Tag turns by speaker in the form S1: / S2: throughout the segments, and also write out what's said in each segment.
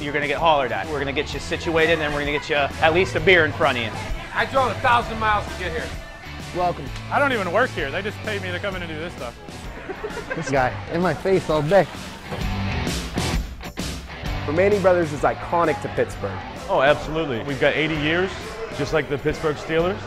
S1: you're going to get hollered at. We're going to get you situated, and then we're going to get you at least a beer in front of you.
S2: I drove a thousand miles to get here.
S3: Welcome.
S4: I don't even work here. They just paid me to come in and do this stuff.
S3: This guy in my face all day.
S5: Primanti Brothers is iconic to Pittsburgh.
S6: Oh, absolutely. We've got 80 years, just like the Pittsburgh Steelers.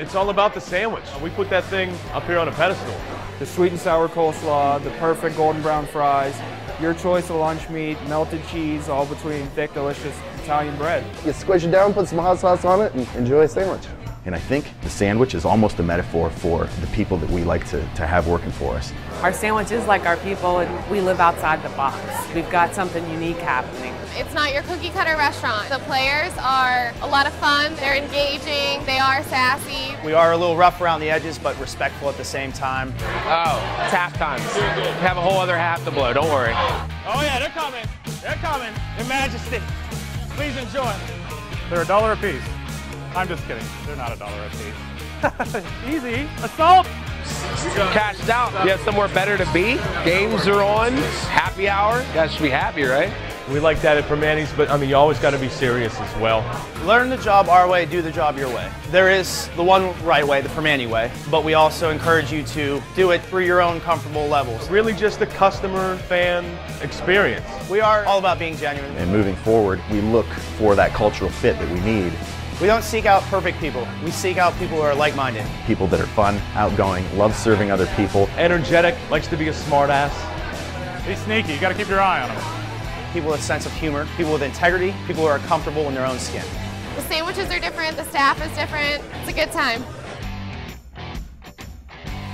S6: It's all about the sandwich. We put that thing up here on a pedestal.
S7: The sweet and sour coleslaw, the perfect golden brown fries, your choice of lunch meat, melted cheese, all between thick, delicious Italian bread.
S8: You squish it down, put some hot sauce on it, and enjoy a sandwich.
S9: And I think the sandwich is almost a metaphor for the people that we like to, to have working for us.
S10: Our sandwich is like our people, and we live outside the box. We've got something unique happening.
S11: It's not your cookie cutter restaurant. The players are a lot of fun, they're engaging, they are sassy.
S1: We are a little rough around the edges, but respectful at the same time.
S2: Oh, it's halftime. We have a whole other half to blow, don't worry.
S4: Oh yeah, they're coming. They're coming. Your Majesty, please enjoy. They're a dollar a piece. I'm just kidding. They're not a dollar a piece. Easy. Assault.
S2: Cashed out. You have somewhere better to be. Games are on. Happy hour. You guys should be happy, right?
S6: We like that at Primanti's, but I mean, you always got to be serious as well.
S1: Learn the job our way, do the job your way. There is the one right way, the Primanti way, but we also encourage you to do it through your own comfortable levels.
S6: Really just the customer fan experience.
S1: We are all about being genuine.
S9: And moving forward, we look for that cultural fit that we need.
S1: We don't seek out perfect people. We seek out people who are like-minded.
S9: People that are fun, outgoing, love serving other people.
S6: Energetic, likes to be a smart ass.
S4: He's sneaky. You got to keep your eye on him.
S1: People with a sense of humor, people with integrity, people who are comfortable in their own skin.
S11: The sandwiches are different, the staff is different. It's a good time.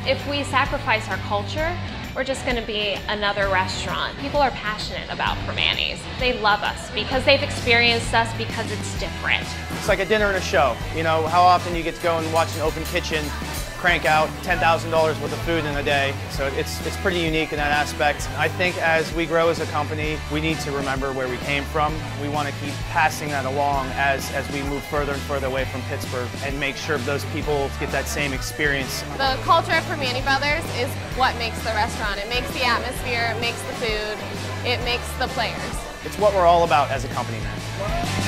S12: If we sacrifice our culture, we're just going to be another restaurant. People are passionate about Primanti's. They love us because they've experienced us because it's different.
S1: It's like a dinner and a show. You know, how often you get to go and watch an open kitchen crank out $10,000 worth of food in a day. So it's, it's pretty unique in that aspect. I think as we grow as a company, we need to remember where we came from. We want to keep passing that along as, as we move further and further away from Pittsburgh and make sure those people get that same experience.
S11: The culture of Primanti Brothers is what makes the restaurant. It makes the atmosphere, it makes the food, it makes the players.
S1: It's what we're all about as a company, man.